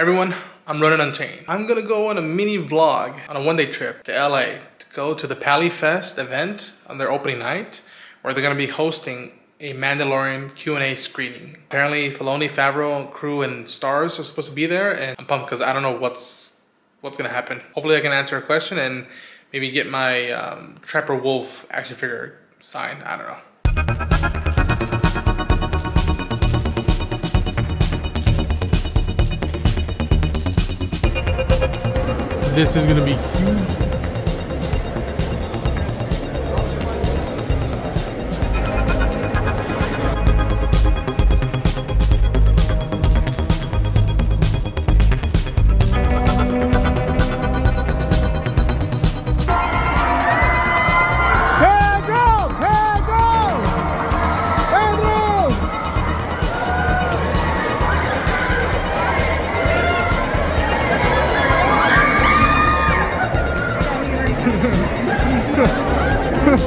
everyone, I'm Ronin Unchained. I'm gonna go on a mini vlog on a one-day trip to LA to go to the Paley Fest event on their opening night, where they're gonna be hosting a Mandalorian Q&A screening. Apparently, Filoni, Favreau, crew, and stars are supposed to be there, and I'm pumped because I don't know what's what's gonna happen. Hopefully, I can answer a question and maybe get my um, Trapper Wolf action figure signed. I don't know. This is gonna be huge.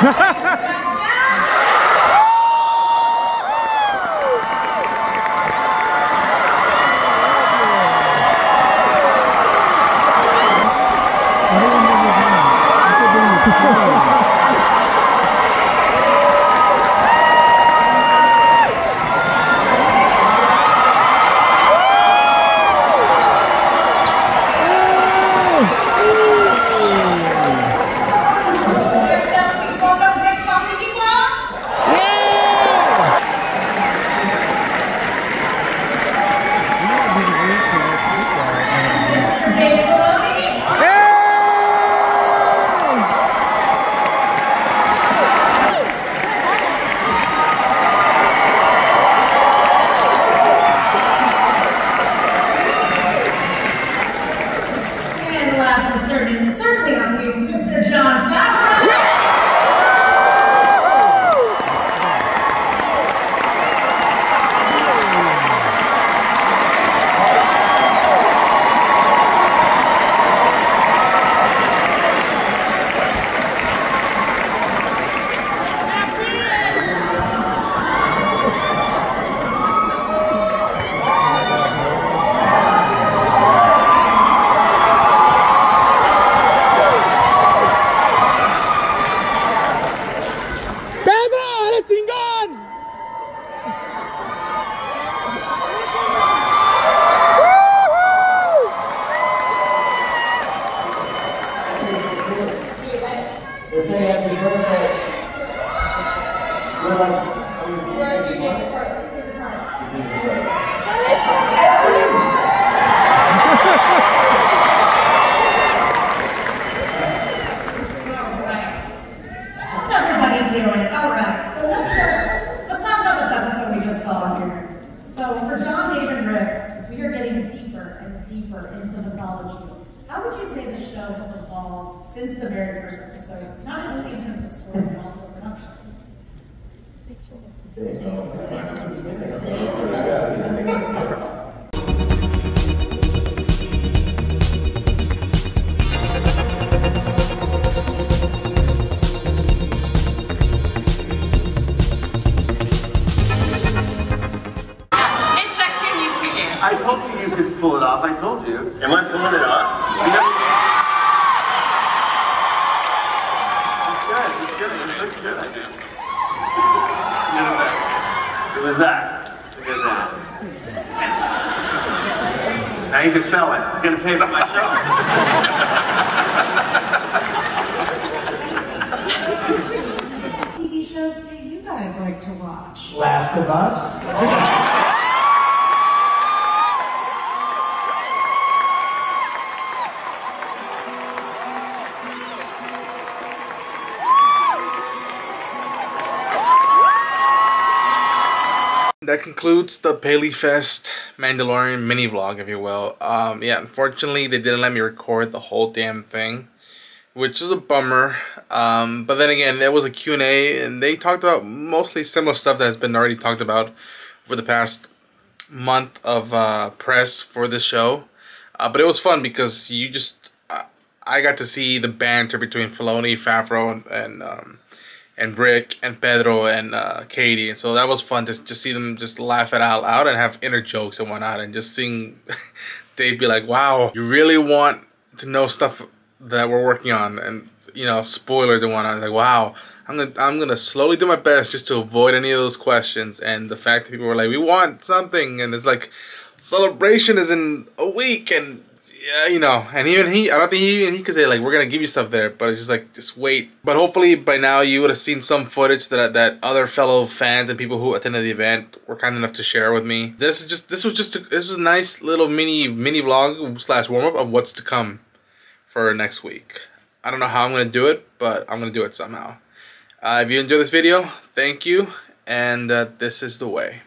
And deeper into the mythology. How would you say the show has evolved since the very first episode, not only in terms of story but also production? It's off. I told you. Am I pulling it off? You know- It's good. It's good. It looks good. I think. Look at that. It was that. Look at that. Now you can sell it. It's gonna pay for my show. TV shows do you guys like to watch? Last of Us. Concludes the Paley Fest Mandalorian mini vlog, if you will. Um, yeah, unfortunately, they didn't let me record the whole damn thing, which is a bummer. Um, but then again, there was a Q&A, and they talked about mostly similar stuff that has been already talked about for the past month of uh, press for this show. Uh, but it was fun because you just, uh, I got to see the banter between Filoni, Favreau, and, and um, and Rick and Pedro and uh, Katee, and so that was fun to just see them just laugh it out loud and have inner jokes and whatnot, and just seeing Dave be like, "Wow, you really want to know stuff that we're working on," and you know, spoilers and whatnot. Like, wow, I'm gonna I'm gonna slowly do my best just to avoid any of those questions, and the fact that people were like, "We want something," and it's like, celebration is in a week, and yeah, you know, and even he, I don't think he even he could say like we're gonna give you stuff there, but it's just like just wait. But hopefully by now you would have seen some footage that that other fellow fans and people who attended the event were kind enough to share with me. This is just this was just a, this was a nice little mini mini vlog slash warm up of what's to come for next week. I don't know how I'm gonna do it, but I'm gonna do it somehow. Uh, if you enjoyed this video, thank you, and uh, this is the way.